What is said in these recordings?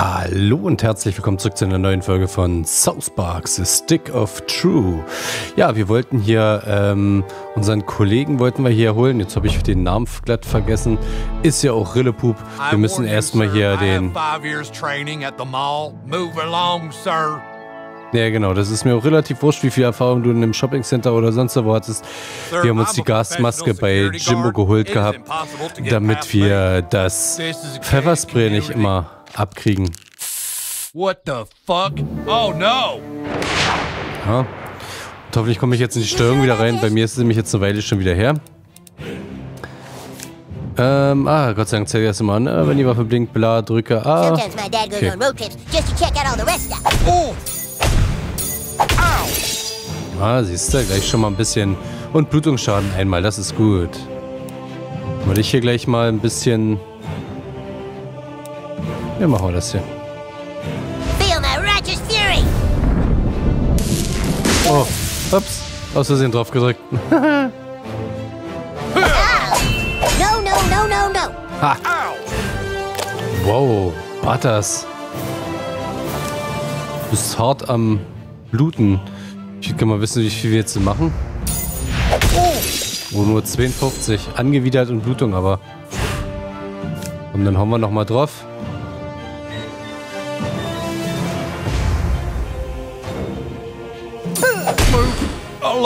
Hallo und herzlich willkommen zurück zu einer neuen Folge von South Park, The Stick of True. Ja, wir wollten hier ähm, unseren Kollegen wollten wir hier holen. Jetzt habe ich den Namen glatt vergessen. Ist ja auch Rillepup. Wir müssen erstmal hier den... Ja, genau. Das ist mir auch relativ wurscht, wie viel Erfahrung du in einem Shoppingcenter oder sonst wo hattest. Wir haben uns die Gasmaske bei Jimbo geholt gehabt, damit wir das Pfefferspray nicht immer abkriegen. What the fuck? Oh no! Ja. Und hoffentlich komme ich jetzt in die Steuerung wieder rein. Bei mir ist es nämlich jetzt eine Weile schon wieder her. Ähm, ah, Gott sei Dank zeigt das immer an. Äh, wenn die Waffe blinkt, bla, drücke A. Okay. Ah, siehst du, gleich schon mal ein bisschen. Und Blutungsschaden einmal, das ist gut. Wollte ich hier gleich mal ein bisschen ja, machen wir das hier. Oh, ups. Aus Versehen drauf gedrückt. no, no, no, no, no. Ha. Wow, das. Du bist hart am Bluten. Ich kann mal wissen, wie viel wir jetzt machen. Oh, nur 52. Angewidert und Blutung, aber. Und dann hauen wir nochmal drauf.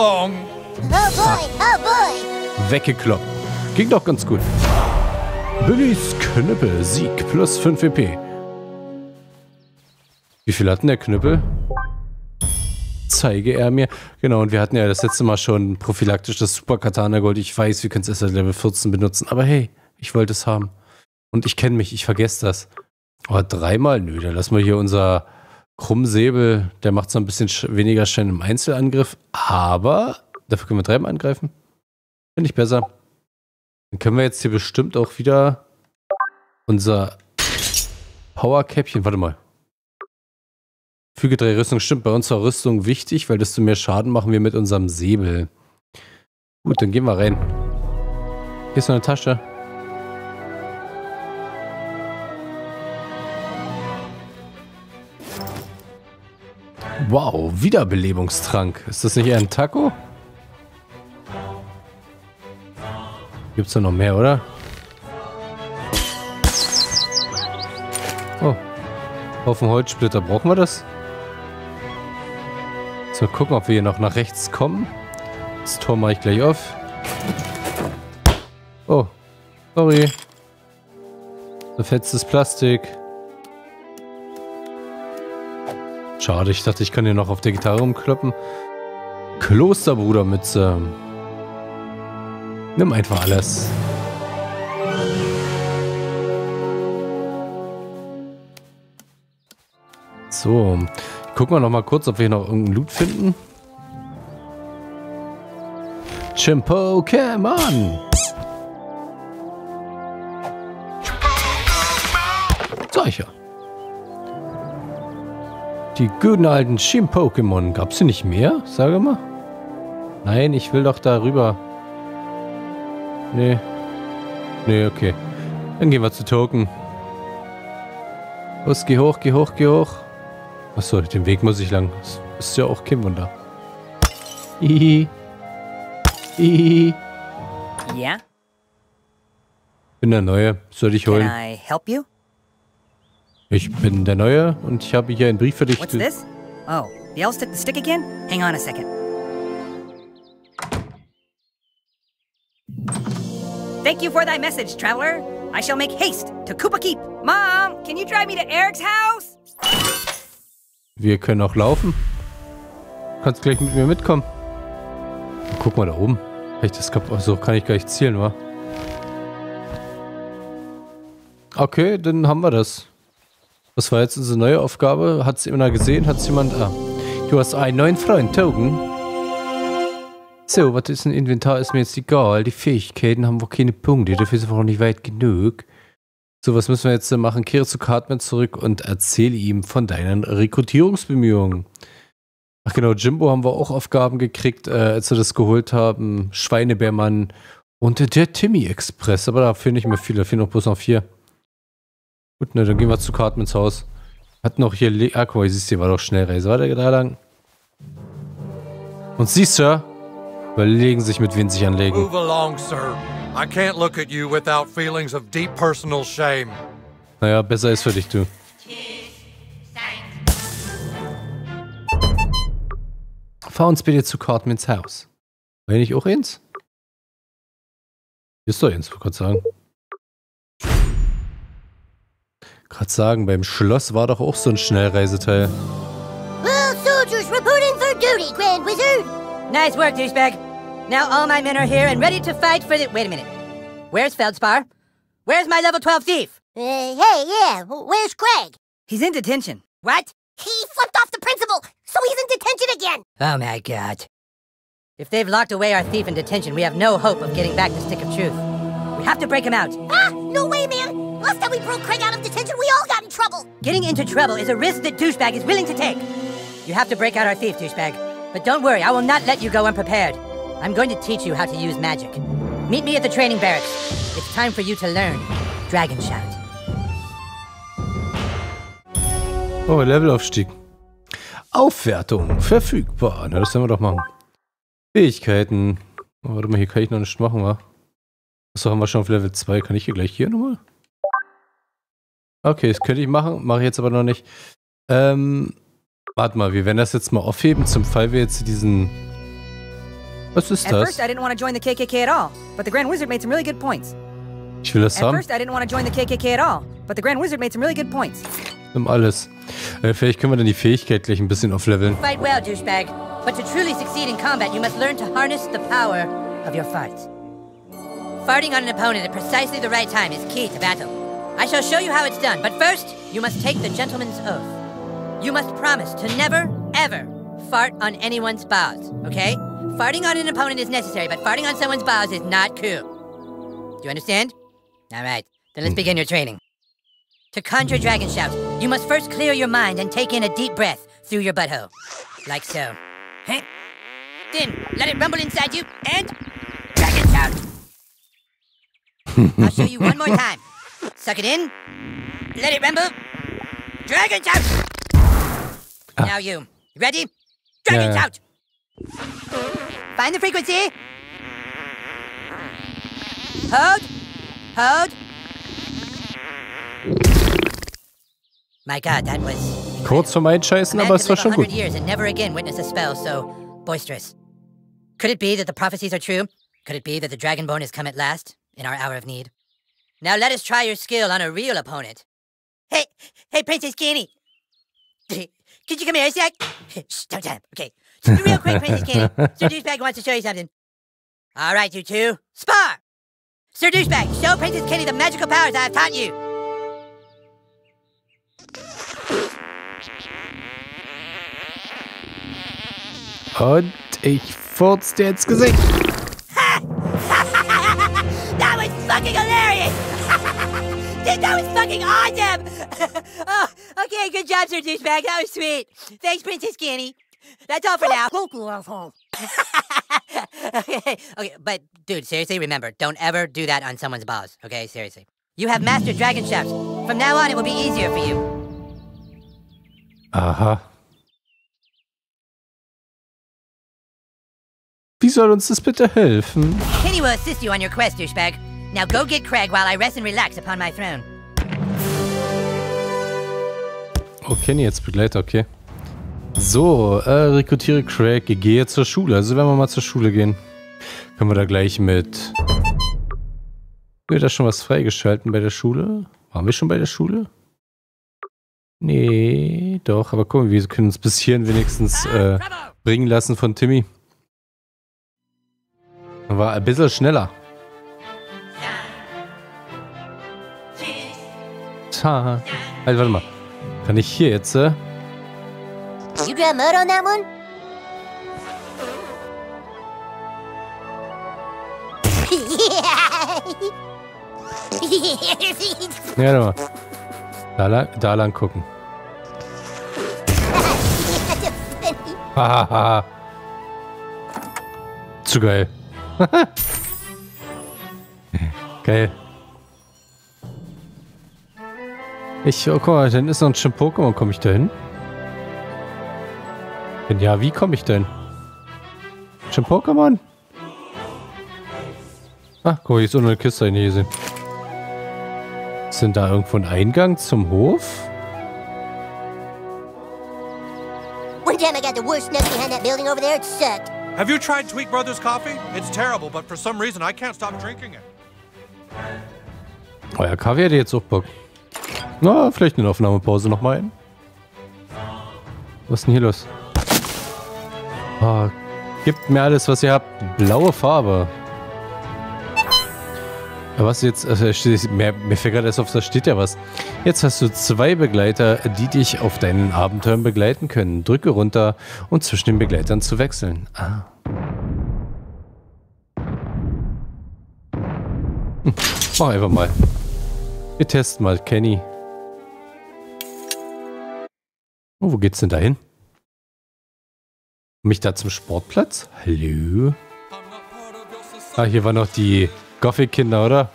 Along. Oh boy, oh boy. Weggekloppt. Ging doch ganz gut. Billys Knüppel. Sieg plus 5 EP. Wie viel hatten der Knüppel? Zeige er mir. Genau, und wir hatten ja das letzte Mal schon prophylaktisch das Super Katana Gold. Ich weiß, wir können es erst seit Level 14 benutzen. Aber hey, ich wollte es haben. Und ich kenne mich, ich vergesse das. Aber dreimal? Nö, dann lassen wir hier unser Krummsäbel, der macht so ein bisschen weniger Schaden im Einzelangriff, aber dafür können wir dreimal angreifen. Finde ich besser. Dann können wir jetzt hier bestimmt auch wieder unser Powerkäppchen, warte mal. Füge drei Rüstung, stimmt, bei unserer Rüstung wichtig, weil desto mehr Schaden machen wir mit unserem Säbel. Gut, dann gehen wir rein. Hier ist noch eine Tasche. Wow, Wiederbelebungstrank. Ist das nicht eher ein Taco? Gibt's da noch mehr, oder? Oh. Haufen Holzsplitter. Brauchen wir das? So, gucken, ob wir hier noch nach rechts kommen. Das Tor mache ich gleich auf. Oh. Sorry. Zerfetztes Plastik. Schade, ich dachte, ich kann hier noch auf der Gitarre rumkloppen. Klosterbrudermütze. Nimm einfach alles. So, gucken wir noch mal kurz, ob wir hier noch irgendeinen Loot finden. Chimpo, come on! Ja. Die guten alten Schimm-Pokémon. Gab's sie nicht mehr? Sage mal. Nein, ich will doch da rüber. Nee. Nee, okay. Dann gehen wir zu Token. Los, geh hoch, geh hoch, geh hoch. Achso, den Weg muss ich lang. Das ist ja auch kein Wunder. Hihi. Hihi. Ja? Bin der Neue. Soll ich holen? Can I help you? Ich bin der Neue und ich habe hier einen Brief für dich. What's this? Oh, the elves took the stick again? Hang on a second. Thank you for thy message, traveler. I shall make haste to Koopa Keep. Mom, can you drive me to Eric's house? Wir können auch laufen. Du kannst gleich mit mir mitkommen. Guck mal da oben. Das so also kann ich gleich zielen, wa? Okay, dann haben wir das. Was war jetzt unsere neue Aufgabe? Hat es jemand gesehen? Hat es jemand... Ah. Du hast einen neuen Freund, Togen. So, was ist ein Inventar? Ist mir jetzt egal. Die Fähigkeiten haben wohl keine Punkte. Dafür sind wir noch nicht weit genug. So, was müssen wir jetzt machen? Kehre zu Cartman zurück und erzähle ihm von deinen Rekrutierungsbemühungen. Ach genau, Jimbo haben wir auch Aufgaben gekriegt, äh, als wir das geholt haben. Schweinebärmann und der Timmy Express. Aber da fehlen nicht mehr viele. Da fehlen noch bloß noch vier. Gut, ne, dann gehen wir zu Cartmans Haus. Hat noch hier... Le ah, guck mal, siehst du, hier war doch Schnellreise. Warte, da lang. Und Sie, Sir, überlegen sich, mit wem sich anlegen. Move along, sir. I can't look at you without feelings of deep personal shame. Naja, besser ist für dich, du. Fahr uns bitte zu Cartmans Haus. War hier nicht auch eins? Hier ist doch eins, wollte gerade sagen. Gerade sagen, beim Schloss war doch auch so ein Schnellreiseteil. Well, soldiers reporting for duty, Grand Wizard. Nice work, douchebag. Now all my men are here and ready to fight for the. Wait a minute. Where's Feldspar? Where's my level 12 thief? Uh, hey, yeah, where's Craig? He's in detention. What? He flipped off the principal, so he's in detention again. Oh my god. If they've locked away our thief in detention, we have no hope of getting back the stick of truth. We have to break him out. Ah, no way, man. Last time we broke Craig out of detention, we all got in trouble. Getting into trouble is a risk that douchebag is willing to take. You have to break out our thief, douchebag. But don't worry, I will not let you go unprepared. I'm going to teach you how to use magic. Meet me at the training barracks. It's time for you to learn Dragon Shout. Oh, Levelaufstieg. Aufwertung. Verfügbar. Na, das werden wir doch machen. Fähigkeiten. Oh, warte mal, hier kann ich noch nichts machen, wa? Achso, haben wir schon auf Level 2. Kann ich hier gleich hier nochmal? Okay, das könnte ich machen. Mache ich jetzt aber noch nicht. Ähm, warte mal, wir werden das jetzt mal aufheben, zum Fall wir jetzt diesen... Was ist At das? first, I didn't want to join the KKK at all, but the Grand Wizard made some really good points. Ich will das At haben. first, I didn't want to join the KKK at all, but the Grand Wizard made some really good points. Nimm alles. Äh, vielleicht können wir dann die Fähigkeit gleich ein bisschen aufleveln. Fight well, douchebag. But to truly succeed in combat, you must learn to harness the power of your farts. Farting on an opponent at precisely the right time is key to battle. I shall show you how it's done, but first, you must take the gentleman's oath. You must promise to never, ever fart on anyone's bows, okay? Farting on an opponent is necessary, but farting on someone's bows is not cool. Do you understand? All right, then let's hmm. begin your training. To conjure Dragon shouts, you must first clear your mind and take in a deep breath through your butthole. Like so. Then, let it rumble inside you, and... Dragon Shout! I'll show you one more time. Suck it in. Let it rumble. Dragon Shout! Ah. Now you. Ready? Dragons Yeah. Shout! Find the frequency. Hold. Hold. My god, that was... Kurz vorm Einscheißen, aber es war schon gut. years and never again witness a spell so boisterous. Could it be that the prophecies are true? Could it be that the Dragonborn has come at last, in our hour of need? Now let us try your skill on a real opponent. Hey, hey, Princess Kenny. Could you come here a sec? Shh, don't tell him. Okay. Just real quick, Princess Kenny. Sir Douchebag wants to show you something. All right, you two. Spar! Sir Douchebag, show Princess Kenny the magical powers I have taught you. Und ich furz dir ins Gesicht. That was fucking awesome! oh, okay, good job, Sir Douchebag. That was sweet. Thanks, Princess Kenny. That's all for now. okay, okay, but dude, seriously, remember, don't ever do that on someone's balls. Okay, seriously. You have mastered dragon shafts. From now on, it will be easier for you. Aha. Wie soll uns das bitte helfen? Kenny will assist you on your quest, douchebag. Now go get Craig while I rest and relax upon my throne. Oh, Kenny jetzt Begleiter, okay. So, äh, rekrutiere Craig, gehe zur Schule. Also wenn wir mal zur Schule gehen, können wir da gleich mit... Haben wir da schon was freigeschalten bei der Schule? Waren wir schon bei der Schule? Nee, doch, aber guck mal, wir können uns bis hierhin wenigstens äh, bringen lassen von Timmy. War ein bisschen schneller. Tja. Halt, warte mal. Kann ich hier jetzt, äh? Ja, mal. Da lang, da lang gucken. Hahaha. Zu geil. Ich, oh, guck mal, dann ist noch ein Schirm Pokémon. Komme ich da hin? Wenn ja, wie komme ich denn? Schirm Pokémon? Ah, guck mal, hier ist unten eine Kiste, gesehen. Ist denn da irgendwo ein Eingang zum Hof? One time I got the worst snuff behind that building over there, it sucked. Have you tried Tweak Brothers coffee? It's terrible, but for some reason I can't stop drinking it. Euer Kaffee hätte jetzt auch Bock. Na, vielleicht eine Aufnahmepause nochmal ein. Was ist denn hier los? Ah, gibt mir alles, was ihr habt. Blaue Farbe. Was jetzt, also mir, mir fällt gerade erst auf, da steht ja was. Jetzt hast du zwei Begleiter, die dich auf deinen Abenteuern begleiten können. Drücke runter, um zwischen den Begleitern zu wechseln. Ah. Hm, mach einfach mal. Wir testen mal Kenny. Oh, wo geht's denn da hin? Mich da zum Sportplatz? Hallo? Ah, hier waren noch die Gothic-Kinder, oder?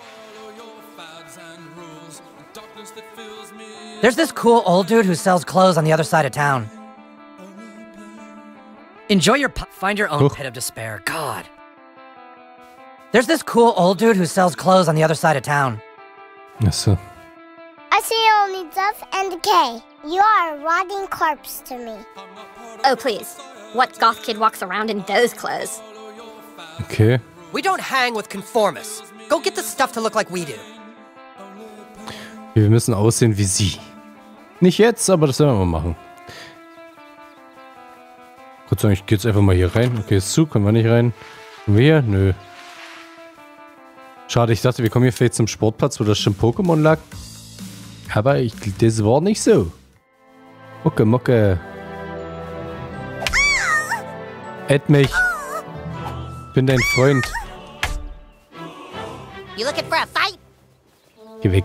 There's this cool old dude who sells clothes on the other side of town. Enjoy your find your own Huch. pit of despair. God. There's this cool old dude who sells clothes on the other side of town. Achso. I see only death and decay. You are a rotting corpse to me. Oh, please. What goth kid walks around in those clothes? Okay. We don't hang with conformists. Go get the stuff to look like we do. Wir müssen aussehen wie sie. Nicht jetzt, aber das werden wir mal machen. Kurz sagen, ich gehe jetzt einfach mal hier rein. Okay, ist zu, können wir nicht rein. Können wir hier? Nö. Schade, ich dachte, wir kommen hier vielleicht zum Sportplatz, wo das schon Pokémon lag. Aber ich, das war nicht so. Mucke, Mucke. Add mich. Bin dein Freund. You looking for a fight? Geh weg.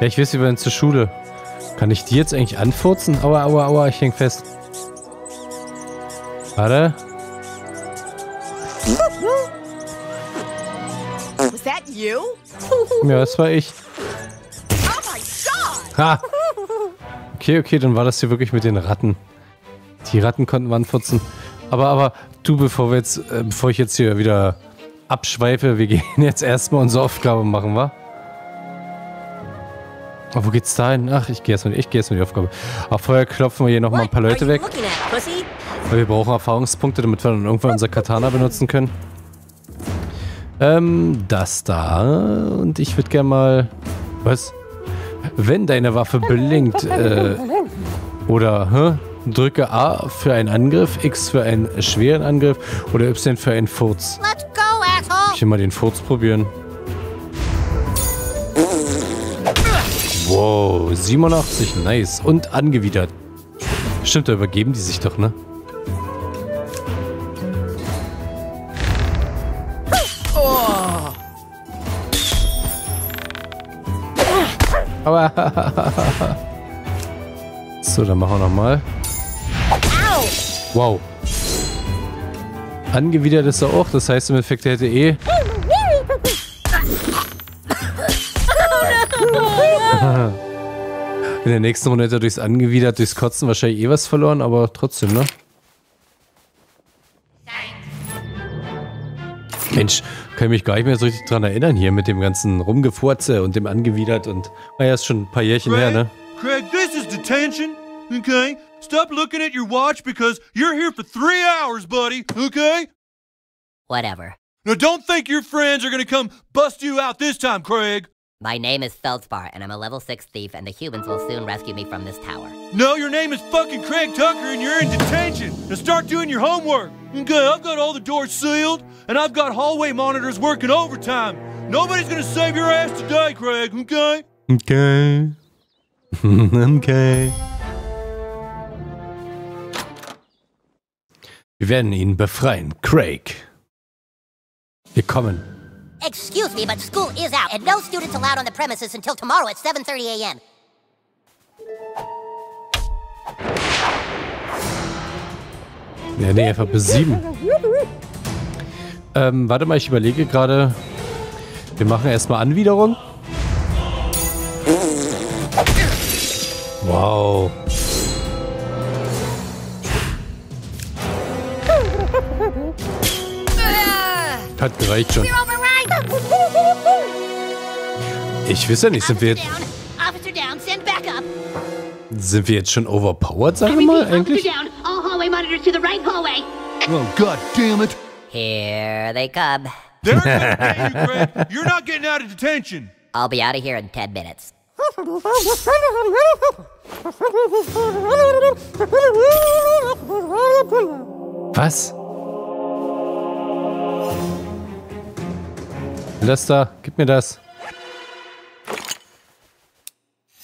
Ja, ich weiß, wir werden zur Schule. Kann ich die jetzt eigentlich anfurzen? Aua, aua, aua, ich häng fest. Warte. Was that you? Ja, das war ich. Ha! Okay, okay, dann war das hier wirklich mit den Ratten. Die Ratten konnten wir anfurzen. Aber, aber, du, bevor wir jetzt, äh, bevor ich jetzt hier wieder abschweife, wir gehen jetzt erstmal unsere Aufgabe machen, wa? Oh, wo geht's da hin? Ach, ich gehe erstmal, ich gehe erstmal die Aufgabe. Aber vorher klopfen wir hier nochmal ein paar Leute weg. Weil wir brauchen Erfahrungspunkte, damit wir dann irgendwann unser Katana benutzen können. Ähm, das da. Und ich würde gerne mal... Was? Wenn deine Waffe blinkt, äh... Oder, hä? Drücke A für einen Angriff, X für einen schweren Angriff oder Y für einen Furz. Let's go, asshole! Ich will mal den Furz probieren. Wow, 87, nice. Und angewidert. Stimmt, da übergeben die sich doch, ne? Aber. so, dann machen wir nochmal. Wow. Angewidert ist er auch, das heißt im Endeffekt, er hätte eh. In der nächsten Runde hätte er durchs Angewidert, durchs Kotzen wahrscheinlich eh was verloren, aber trotzdem, ne? Mensch, kann ich mich gar nicht mehr so richtig dran erinnern hier mit dem ganzen Rumgefurze und dem Angewidert und. Naja, ist schon ein paar Jährchen her, ne? Craig, this is detention, okay? Stop looking at your watch because you're here for three hours, buddy, okay? Whatever. Now don't think your friends are gonna come bust you out this time, Craig. My name is Feldspar, and I'm a level 6 thief, and the humans will soon rescue me from this tower. No, your name is fucking Craig Tucker and you're in detention. Now start doing your homework. Okay, I've got all the doors sealed and I've got hallway monitors working overtime. Nobody's gonna save your ass today, Craig, okay? Okay. okay. Wir werden ihn befreien. Craig. Wir kommen. Excuse me, but school is out, and no students allowed on the premises until tomorrow at 7.30 a.m. Ja, nee, einfach bis sieben. Ähm, warte mal, ich überlege gerade. Wir machen erstmal Anwiderung. Wow. Hat gereicht schon. Ich weiß ja nicht, sind wir jetzt, Officer down, send backup. sind wir jetzt schon overpowered, sagen wir mal, eigentlich? Oh, god damn it. Here they come. They're gonna get you, Craig. You're not getting out of detention. I'll be out of here in 10 minutes. Was? Da, gib mir das.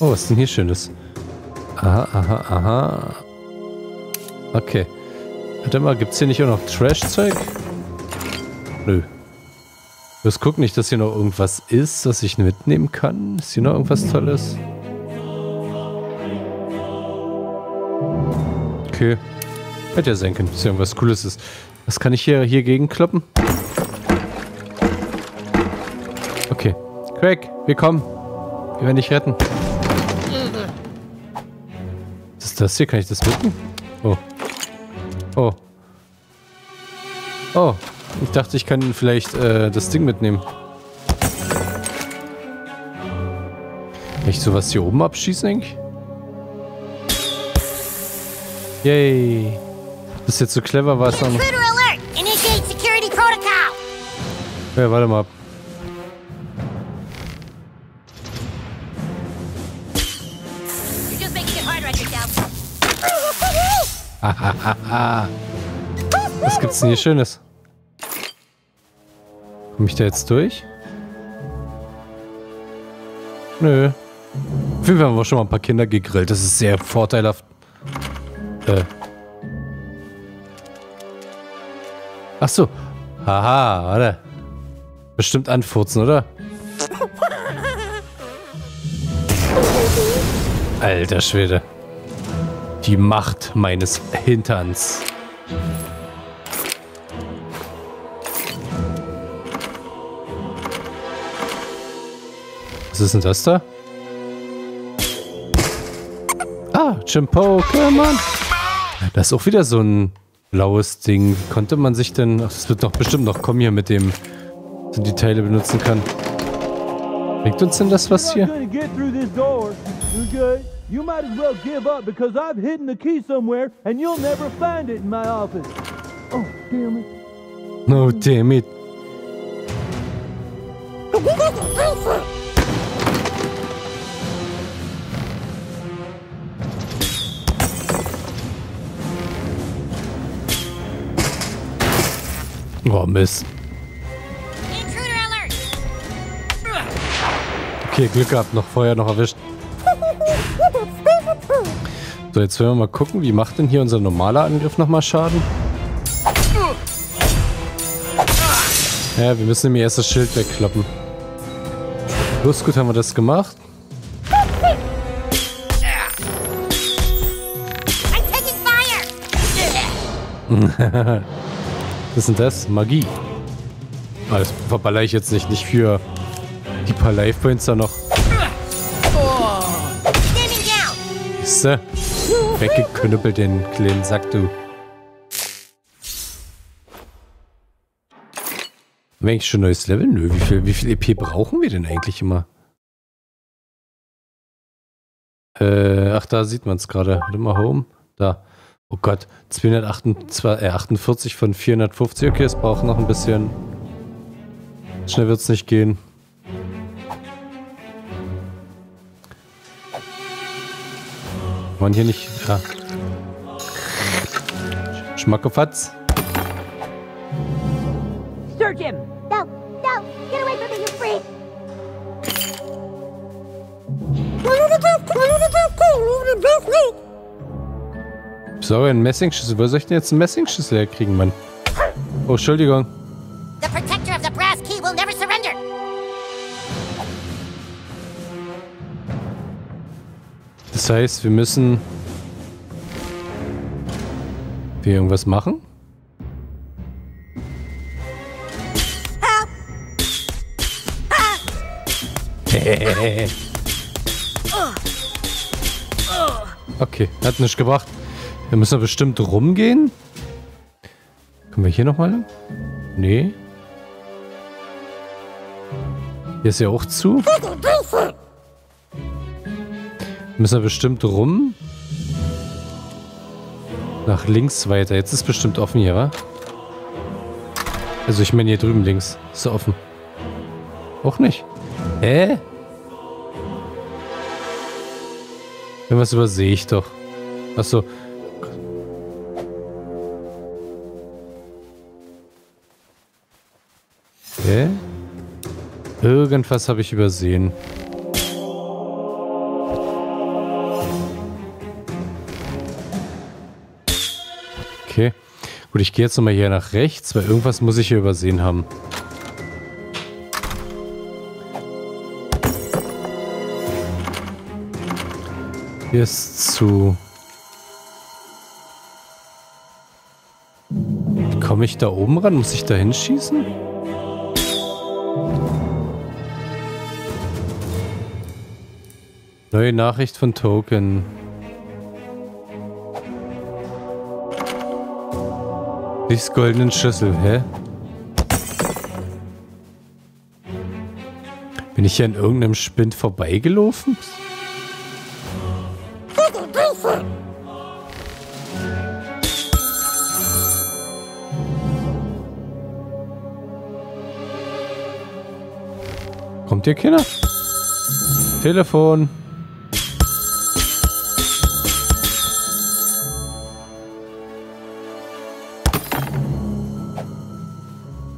Oh, was ist denn hier Schönes? Aha, aha, aha. Okay. Warte mal, gibt's hier nicht auch noch Trash-Zeug? Nö. Muss gucken, nicht, dass hier noch irgendwas ist, das ich mitnehmen kann. Ist hier noch irgendwas Tolles? Okay. Hätte ja sein können, dass hier irgendwas Cooles ist. Was kann ich hier, hier gegenkloppen? Okay. Craig, wir kommen. Wir werden dich retten. Ist das hier? Kann ich das mitnehmen? Oh. Oh. Oh. Ich dachte, ich kann vielleicht äh, das Ding mitnehmen. Kann ich sowas hier oben abschießen, eigentlich? Yay. Das ist jetzt so clever, war es noch. Ja, warte mal. Was gibt's denn hier Schönes? Komm ich da jetzt durch? Nö. Auf jeden Fall haben wir schon mal ein paar Kinder gegrillt. Das ist sehr vorteilhaft. Äh. Ach so. Haha, warte. Bestimmt anfurzen, oder? Alter Schwede. Die Macht meines Hinterns. Was ist denn das da? Ah, Jim Pokémon. Das ist auch wieder so ein blaues Ding. Wie konnte man sich denn... Ach, das wird doch bestimmt noch kommen hier mit dem... man die Teile benutzen kann. Bringt uns denn das was hier? Not gonna get through this door, okay? You might as well give up because I've hidden the key somewhere and you'll never find it in my office. Oh, damn it. No, damn it. Oh, Mist. Intruder alert! Okay, Glück gehabt, noch vorher noch erwischt. So, jetzt werden wir mal gucken, wie macht denn hier unser normaler Angriff nochmal Schaden? Ja, wir müssen nämlich erst das Schild wegkloppen. Los, gut, haben wir das gemacht. Was ist denn das? Magie. Ah, das verballer ich jetzt nicht. Nicht für die paar Life-Points da noch. Du? Weggeknüppelt, den kleinen Sack, du. Haben wir eigentlich schon neues Level? Nö, wie viel, wie viel EP brauchen wir denn eigentlich immer? Äh, ach, da sieht man es gerade. Warte mal, Home. Da. Oh Gott, 248 äh, 48 von 450. Okay, es braucht noch ein bisschen. Schnell wird es nicht gehen. Man hier nicht. Ja. Schmackofatz. Search him. No, no! Get away from me, you freak! So, ein Messingschlüssel. Wo soll ich denn jetzt einen Messingschlüssel herkriegen, Mann? Oh, Entschuldigung. Das heißt, wir müssen... Wir irgendwas machen? Okay, hat nicht gebracht. Wir müssen bestimmt rumgehen. Können wir hier nochmal lang? Nee. Hier ist ja auch zu. Müssen wir bestimmt rum. Nach links weiter. Jetzt ist bestimmt offen hier, wa? Also ich meine hier drüben links. Ist offen. Auch nicht. Hä? Irgendwas übersehe ich doch. Achso. Hä? Irgendwas habe ich übersehen. Gut, ich gehe jetzt nochmal hier nach rechts, weil irgendwas muss ich hier übersehen haben. Hier ist zu... Komme ich da oben ran? Muss ich da hinschießen? Neue Nachricht von Token. Dies goldenen Schlüssel, hä? Bin ich hier an irgendeinem Spind vorbeigelaufen? Kommt ihr Kinder? Telefon.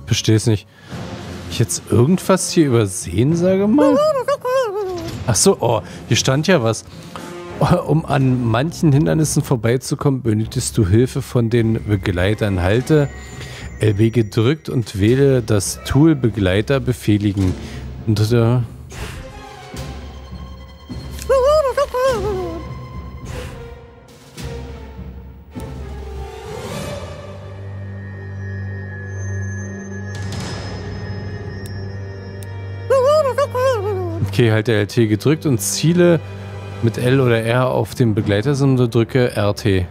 Verstehe es nicht. Ich jetzt irgendwas hier übersehen, sage mal? Ach so, oh, hier stand ja was. Um an manchen Hindernissen vorbeizukommen, benötigst du Hilfe von den Begleitern. Halte LB gedrückt und wähle das Tool Begleiter befehligen. Und, äh, Okay, halte LT gedrückt und ziele mit L oder R auf den Begleitersymbol, drücke RT.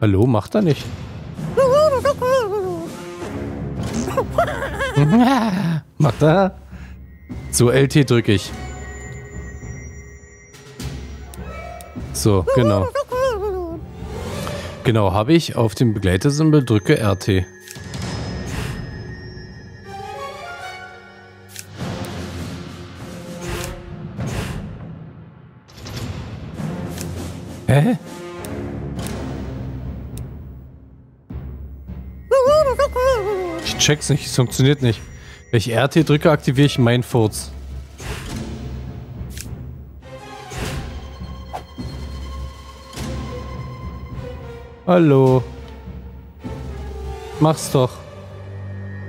Hallo, macht er nicht. macht er? So, LT drücke ich. So, genau. Genau, habe ich auf dem Begleitersymbol drücke RT. Hä? Ich check's nicht, es funktioniert nicht. Wenn ich RT drücke, aktiviere ich meinen Furz. Hallo. Mach's doch.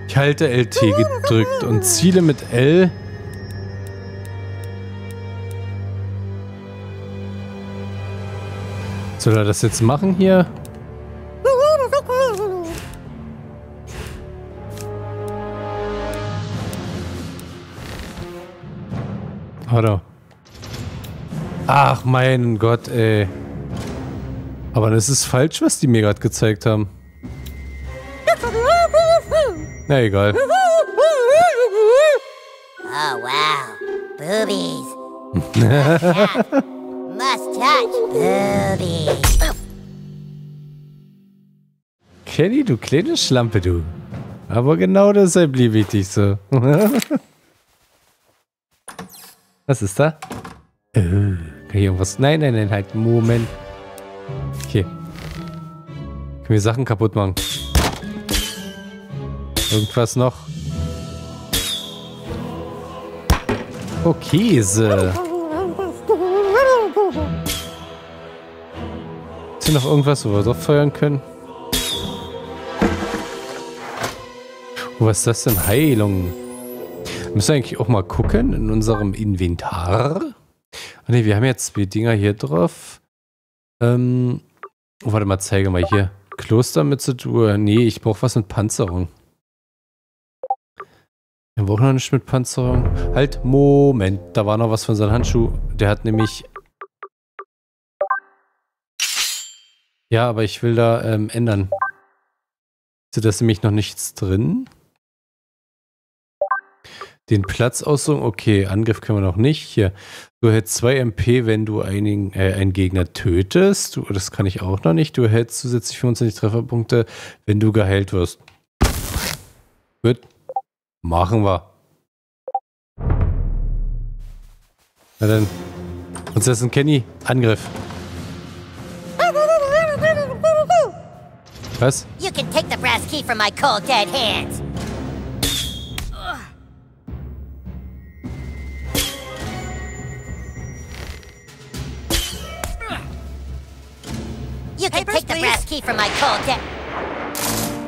Ich halte LT gedrückt und ziele mit L. Soll er das jetzt machen hier? Ach mein Gott, ey. Aber das ist falsch, was die mir gerade gezeigt haben. Na egal. Oh, wow. Boobies. Must touch boobies. Kenny, du kleine Schlampe, du. Aber genau deshalb liebe ich dich so. Was ist da? Äh, kann ich irgendwas? Nein, nein, nein, halt, Moment. Okay. Können wir Sachen kaputt machen? Irgendwas noch? Oh, Käse. Ist hier noch irgendwas, wo wir drauf feuern können? Oh, was ist das denn? Heilung. Müssen wir eigentlich auch mal gucken in unserem Inventar. Ah ne, wir haben jetzt zwei Dinger hier drauf. Ähm, oh, warte mal, zeige mal hier. Klostermütze, nee, ich brauche was mit Panzerung. Wir auch noch nicht mit Panzerung. Halt, Moment. Da war noch was von seinem Handschuh. Der hat nämlich... Ja, aber ich will da ähm, ändern. Ist da nämlich noch nichts drin? Den Platz aussuchen. Okay, Angriff können wir noch nicht. Hier. Du hältst 2 MP, wenn du einen, äh, einen Gegner tötest. Du, das kann ich auch noch nicht. Du erhältst zusätzlich 25 Trefferpunkte, wenn du geheilt wirst. Gut. Machen wir. Na dann. Prinzessin Kenny, Angriff. Was? You can take the brass key from my cold, dead hands.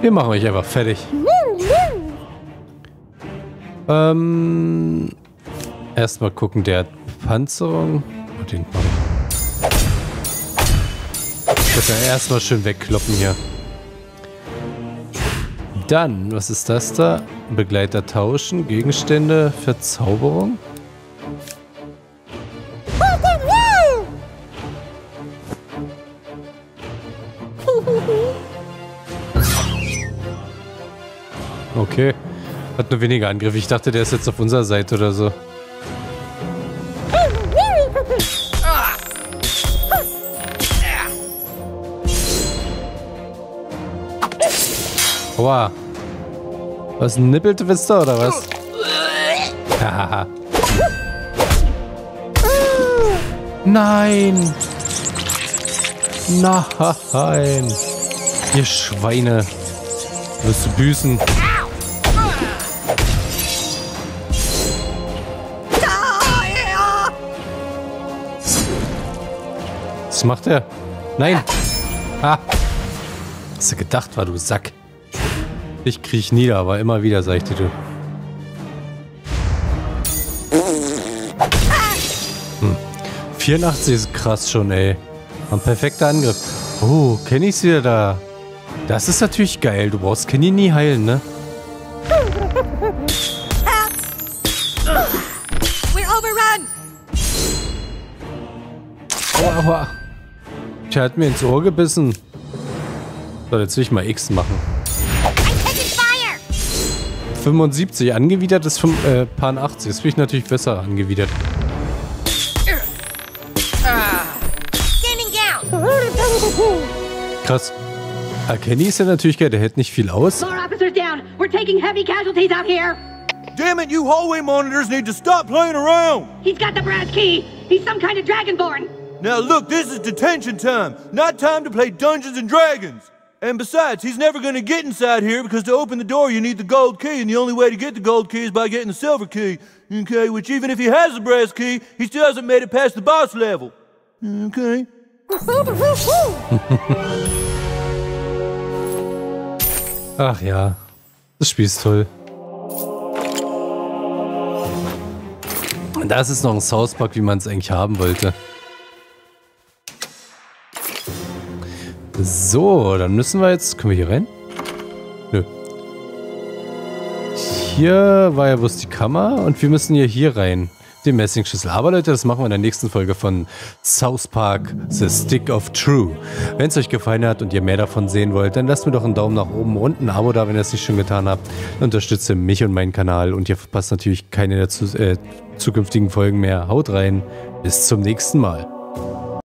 Wir machen euch einfach fertig. Ähm. Erstmal gucken, der hat Panzerung. Oh, den machen. Das ja erstmal schön wegkloppen hier. Dann, was ist das da? Begleiter tauschen, Gegenstände, Verzauberung. Okay. Hat nur weniger Angriff. Ich dachte, der ist jetzt auf unserer Seite oder so. Aua. Was, ein Nippeltwister oder was? Hahaha. Nein! Nein! Ihr Schweine! Wirst du büßen? Was macht er? Nein! Ha! Hast du gedacht, war du Sack? Ich kriech nieder, aber immer wieder, sag ich dir, du. Hm. 84 ist krass schon, ey. Ein perfekter Angriff. Oh, Kenny ist wieder da. Das ist natürlich geil. Du brauchst Kenny nie heilen, ne? Aua, aua. Der hat mir ins Ohr gebissen. So, jetzt will ich mal X machen. I'm taking fire! 75 angewidert ist vom äh, Pan 80. Das finde ich natürlich besser angewidert. Krass. Ah, Kenny ist ja natürlich geil. Der hält nicht viel aus. More officers down. We're taking heavy casualties out here. Damn it, you hallway monitors need to stop playing around! He's got the brass key. He's some kind of dragonborn. Now look, this is detention time, not time to play Dungeons and Dragons. And besides, he's never gonna get inside here because to open the door you need the gold key, and the only way to get the gold key is by getting the silver key. Okay, which even if he has the brass key, he still hasn't made it past the boss level. Okay. Ach ja. Das Spiel ist toll. Das ist noch ein South Park, wie man es eigentlich haben wollte. So, dann müssen wir jetzt... Können wir hier rein? Nö. Hier war ja bloß die Kammer und wir müssen hier hier rein. Den Messingschlüssel. Aber Leute, das machen wir in der nächsten Folge von South Park The Stick of True. Wenn es euch gefallen hat und ihr mehr davon sehen wollt, dann lasst mir doch einen Daumen nach oben und ein Abo da, wenn ihr es nicht schon getan habt. Unterstütze mich und meinen Kanal und ihr verpasst natürlich keine der zu, äh, zukünftigen Folgen mehr. Haut rein. Bis zum nächsten Mal.